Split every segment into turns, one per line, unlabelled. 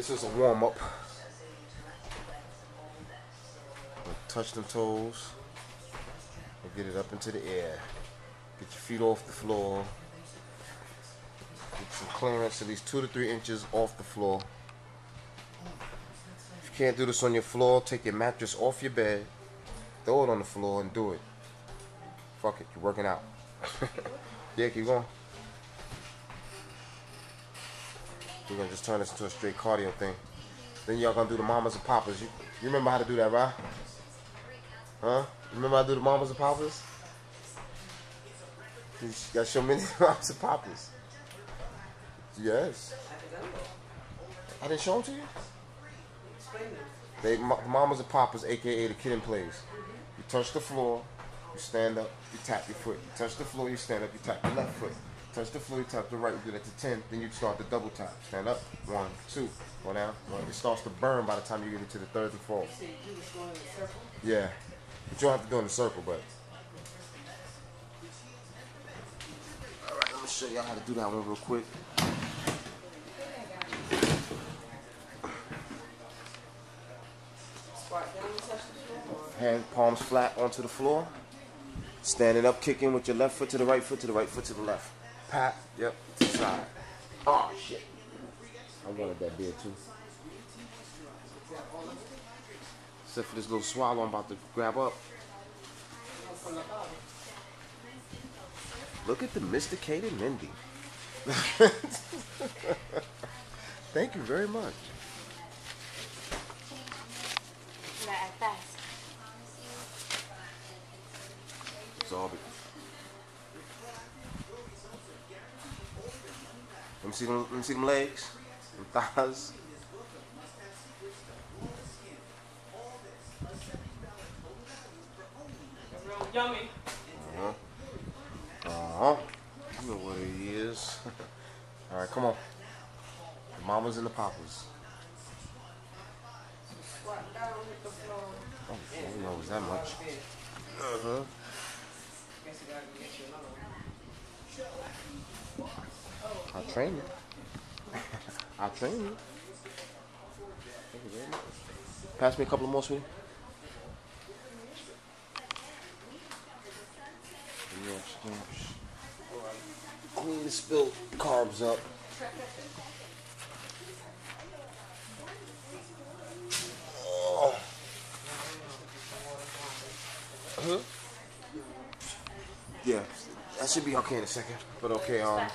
This is a warm up. Touch them toes and get it up into the air. Get your feet off the floor. Get some clearance, at least two to three inches off the floor. If you can't do this on your floor, take your mattress off your bed, throw it on the floor, and do it. Fuck it, you're working out. yeah, keep going. We're gonna just turn this into a straight cardio thing. Then y'all gonna do the mamas and papas. You, you remember how to do that, right? Huh? Remember how to do the mamas and papas? You gotta show me the mamas and papas. Yes. I didn't show them to you? They, ma- mamas and papas, aka the Kid 'n Plays. You touch the floor, you stand up, you tap your foot. You touch the floor, you stand up, you tap your left foot. Touch the you tap the right, you do that to 10, then you start the double tap. Stand up, one, two, go down, one. It starts to burn by the time you get into the third and fourth. Yeah. But you don't have to do in a circle, but. Alright, let me show y'all how to do that one real quick. Hand palms flat onto the floor. Standing up, kicking with your left foot to the right foot to the right foot to the left. Pat, yep, to the side. Oh shit. I wanted that beer too. Except for this little swallow I'm about to grab up. Look at the mysticated Mindy. Thank you very much.
You gotta act fast.
It's all be- Let me see them. Let me see them legs, them thighs.
Yummy.
Uh huh. You know what it is. All right, come on. The mamas and the papas. Oh, who knows that much? Uh huh.
Guess you gotta get you another one.
I'll train you. I'll train you. Thank you very much. Pass me a couple of more, sweetie. Yes, yes. Clean the spilled carbs up. Oh. Huh? Yeah, that should be okay in a second. But okay, um.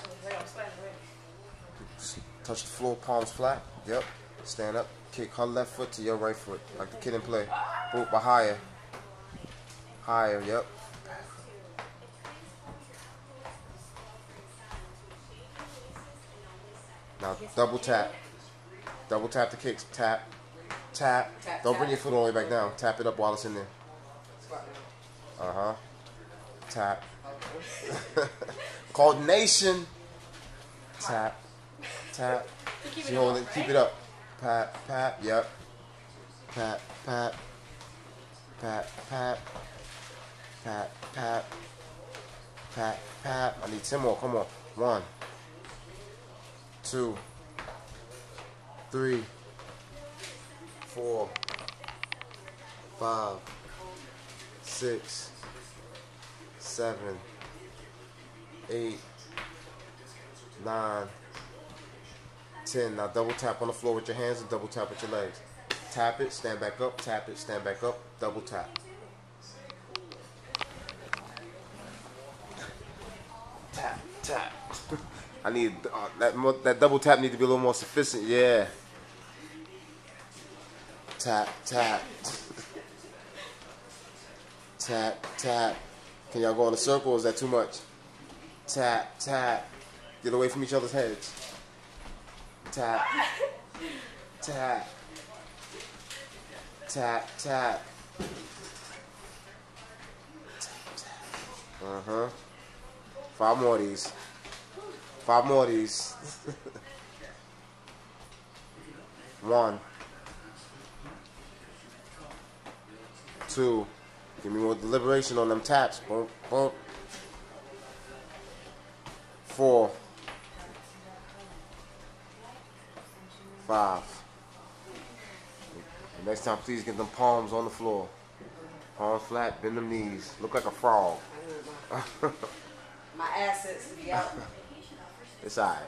Touch the floor, palms flat. Yep. Stand up. Kick her left foot to your right foot, like the Kid 'n Play. Boop, but higher. Higher. Yep. Now double tap. Double tap the kicks. Tap. Tap.
Tap,
Don't
tap.
bring your foot all the way back down. Tap it up while it's in there. Uh huh. Tap. Coordination. Tap tap.
Keep
she
holding,
right? keep it up. Pat, pat, yep. Pat, pat, pat, pat, pat, pat, pat, pat. I need ten more. Come on, one, two, three, four, five, six, seven, eight, nine. 10. Now double tap on the floor with your hands and double tap with your legs. Tap it, stand back up, tap it, stand back up, double tap. Tap, tap. I need uh, that that double tap need to be a little more sufficient. Yeah. Tap, tap. tap, tap. Can y'all go in a circle or is that too much? Tap, tap. Get away from each other's heads. Tap. Tap. Tap, tap. Uh huh. Five more of these. Five more of these. One. Two. Give me more deliberation on them taps. Boom, boom. Four. Five. And next time, please get them palms on the floor. Palms flat, bend them knees. Look like a frog.
My assets be out.
it's all right.